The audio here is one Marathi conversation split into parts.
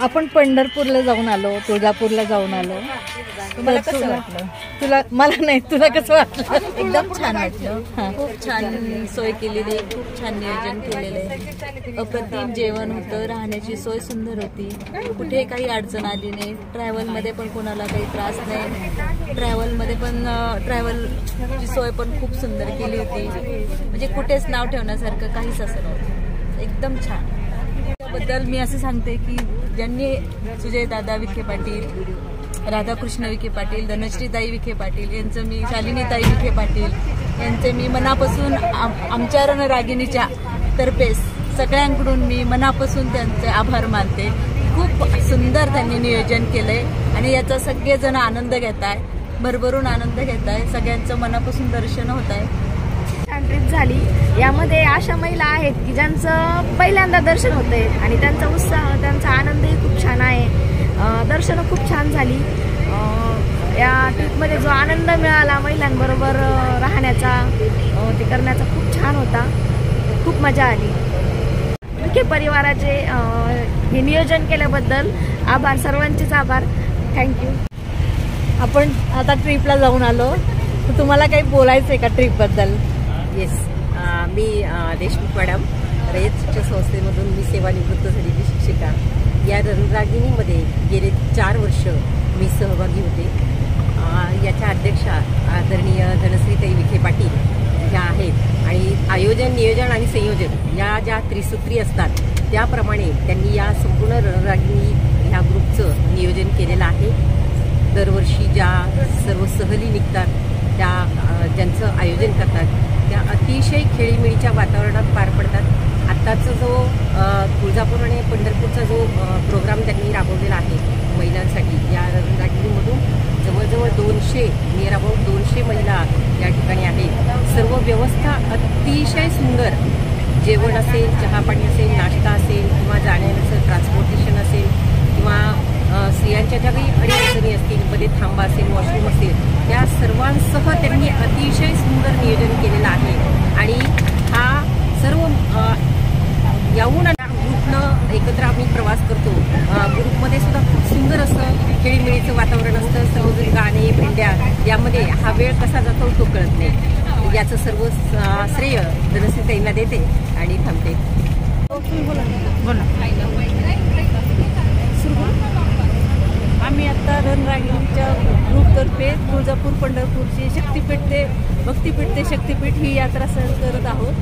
आपण पंढरपूरला जाऊन आलो तुळजापूरला जाऊन आलो. तुम्हाला कसं तुला- वाटलं? तुला मला नाही तुला कसं वाटलं? एकदम छान वाटलं. खूप छान सोय केलेली खूप छान नियोजन केलेलं आहे. अप्रतिम जेवण होतं राहण्याची सोय सुंदर होती. कुठे काही अडचण आली नाही. ट्रॅव्हलमध्ये पण कोणाला काही त्रास नाही. ट्रॅव्हलमध्ये पण ट्रॅव्हलची सोय पण खूप सुंदर केली होती. म्हणजे कुठेच नाव ठेवण्यासारखं काहीच असं नव्हतं. एकदम छान. बद्दल मी असं सांगते की ज्यांनी सुजय दादा विखे पाटील राधाकृष्ण विखे पाटील धनश्रीताई विखे पाटील यांचं मी शालिनीताई विखे पाटील यांचे मी मनापासून आम- आमच्या रणरागिणीच्या तर्फे सगळ्यांकडून मी मनापासून त्यांचे आभार मानते. खूप सुंदर त्यांनी नियोजन केलंय आणि याचा सगळेजण आनंद घेत आहे भरभरून आनंद घेत आहे सगळ्यांचं मनापासून दर्शन होत आहे. ट्रिप झाली. यामध्ये अशा महिला आहेत की ज्यांचं पहिल्यांदा दर्शन होतंय आणि त्यांचा उत्साह त्यांचा आनंदही खूप छान आहे. दर्शनं खूप छान झाली. या ट्रिपमध्ये जो आनंद मिळाला महिलांबरोबर राहण्याचा ते करण्याचा खूप छान होता. खूप मजा आली. विखे परिवाराचे हे नियोजन केल्याबद्दल आभार. सर्वांचेच आभार. थँक्यू आपण आता ट्रिपला जाऊन आलो. तर तुम्हाला काही बोलायचं आहे का ट्रिपबद्दल येस मी देशमुख मॅडम रयतच्या संस्थेमधून मी सेवानिवृत्त झालेली शिक्षिका. या रणरागिणीमध्ये गेले चार वर्ष मी सहभागी होते. याच्या अध्यक्षा आदरणीय धनश्रीताई विखे पाटील ह्या आहेत. आणि आयोजन नियोजन आणि संयोजन या ज्या त्रिसूत्री असतात त्याप्रमाणे त्यांनी या संपूर्ण रणरागिणी ह्या ग्रुपचं नियोजन केलेलं आहे. दरवर्षी ज्या सर्व सहली निघतात त्या ज्यांचं आयोजन करतात त्या अतिशय खेळीमेळीच्या वातावरणात पार पडतात. आत्ताचा जो तुळजापूर आणि पंढरपूरचा जो प्रोग्राम त्यांनी राबवलेला आहे महिलांसाठी या रणरागिणीमधून जवळजवळ दोनशे नियर अबाउट दोनशे महिला या ठिकाणी आहेत. सर्व व्यवस्था अतिशय सुंदर. जेवण असेल चहापाणी असेल नाश्ता असेल किंवा जाण्याचं ट्रान्सपोर्टेशन असेल किंवा स्त्रियांच्या ज्या काही अडचणी असतील मध्ये थांबा असेल वॉशरूम असेल त्या सर्वांसह त्यांनी अतिशय सुंदर नियोजन केलेलं आहे. आणि हा सर्व याहून ग्रुपनं एकत्र आम्ही प्रवास करतो. ग्रुपमध्ये सुद्धा खूप सुंदर असं खेळीमेळीचं वातावरण असतं सर्वजण गाणे भेंड्या यामध्ये हा वेळ कसा जातो तो कळत नाही. याचं सर्व श्रेय श्रेय धनश्रीताईंना देते आणि थांबते. आम्ही आता रणरागिणीच्या ग्रुपतर्फे तुळजापूर पंढरपूरची शक्तीपीठ ते भक्तीपीठ ते शक्तीपीठ ही यात्रा सह करत आहोत.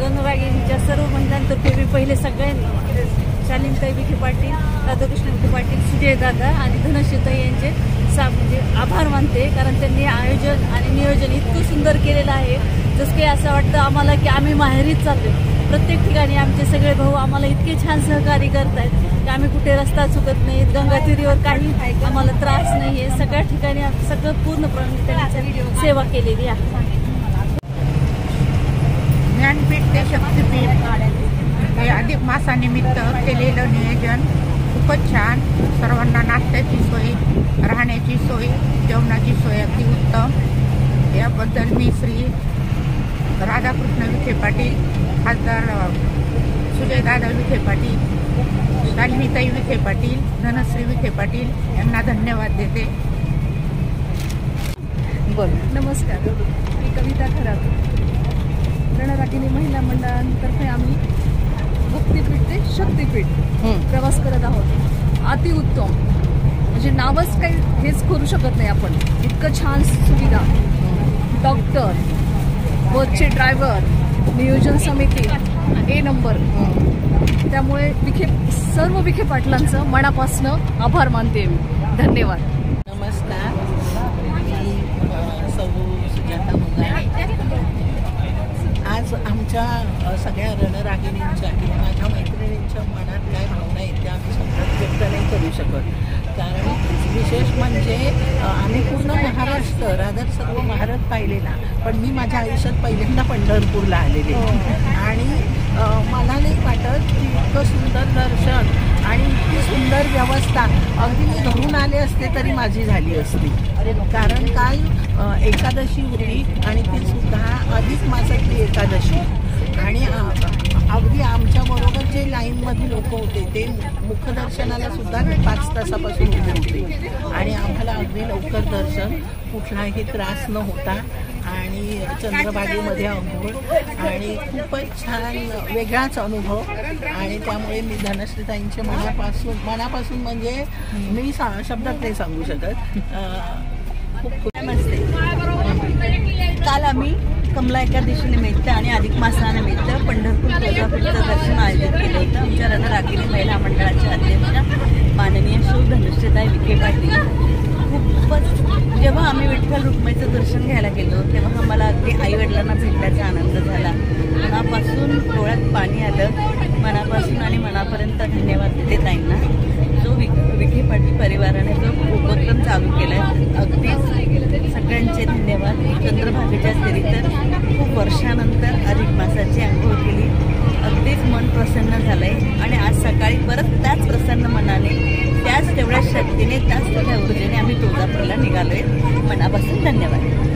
रणरागिणीच्या सर्व महिलांतर्फे मी पहिले सगळ्यांनी शालीनताई विखे पाटील राधाकृष्ण विखे पाटील सुजय दादा आणि धनश्रीताई यांचे सा म्हणजे आभार मानते. कारण त्यांनी आयोजन आणि नियोजन इतकं सुंदर केलेलं आहे. जसं काही असं वाटतं आम्हाला की आम्ही माहेरीच चाललो प्रत्येक ठिकाणी आमचे सगळे भाऊ आम्हाला इतके छान सहकार्य आहेत की आम्ही कुठे रस्ता चुकत नाही गंगातीरीवर काही आम्हाला त्रास नाही आहे. सगळ्या ठिकाणी सगळं पूर्णपणे त्यांच्या सेवा केलेली आहे. ज्ञानपीठ ते शक्तीपीठ. हे अधिक मासानिमित्त केलेलं नियोजन. खूपच छान. सर्वांना नाश्त्याची सोय राहण्याची सोय जेवणाची सोय अति उत्तम. याबद्दल मी श्री राधाकृष्ण विखे पाटील खासदार सुजयदादा विखे पाटील शालिनीताई विखे पाटील धनश्री विखे पाटील यांना धन्यवाद देते. बोल. नमस्कार. मी कविता खरात. रणरागिनी महिला मंडळांतर्फे आम्ही भक्तीपीठ ते शक्तीपीठ. प्रवास करत आहोत. अतिउत्तम म्हणजे नावच काही हेच करू शकत नाही आपण. इतकं छान सुविधा. डॉक्टर बसचे ड्रायव्हर नियोजन समिती ए नंबर. त्यामुळे विखे सर्व विखे पाटलांचं मनापासनं आभार मानते मी. धन्यवाद. नमस्कार. सौ सुजाता आज आमच्या सगळ्या रणरागिणींच्या किंवा माझ्या मैत्रिणींच्या मनात काय भावना आहेत त्या आम्ही शब्दात व्यक्त नाही करू शकत. कारण विशेष म्हणजे आम्ही पूर्ण महाराष्ट्र रादर सर्व महाराष्ट्र पाहिलेला. पण मी माझ्या आयुष्यात पहिल्यांदा पंढरपूरला आलेले. आणि अ, मला नाही वाटत की इतकं सुंदर दर्शन आणि इतकी सुंदर व्यवस्था अगदी मी घरून आले असते तरी माझी झाली असती. कारण काल एकादशी होती आणि ती सुद्धा अधिक मासातली एकादशी. आणि अगदी आमच्या बरोबर जे लाईनमध्ये लोक होते ते मुखदर्शनाला सुद्धा पाच तासापासून उभे होते. आणि आम्हाला अगदी लवकर दर्शन कुठलाही त्रास न होता. आणि चंद्रभागेमध्ये अनुभव आणि खूपच छान वेगळाच अनुभव. आणि त्यामुळे मी धनश्रीताईंचे मनापासून मनापासून म्हणजे मी सा शब्दात नाही सांगू शकत. खूप नमस्ते. काल आम्ही कमला एकादशी निमित्त आणि अधिक मासानिमित्त पंढरपूर तुळजापूरचं दर्शन आयोजित केलं होतं. आमच्या रणरागिणी महिला मंडळाच्या अध्यक्ष माननीय शिव धनुष्यताई विखे पाटील. खूपच जेव्हा आम्ही विठ्ठल रुक्माईचं दर्शन घ्यायला गेलो तेव्हा आम्हाला अगदी आईवडिलांना भेटण्याचा आनंद झाला. मनापासून डोळ्यात पाणी आलं. मनापासून आणि मनापर्यंत धन्यवाद देते ताईंना. जो वि विखे पाटील परिवाराने जो उपक्रम चालू केला आहे अगदीच सगळ्यांचे धन्यवाद. चंद्रभागेच्या स्त्री तर खूप वर्षानंतर अधिक मासाची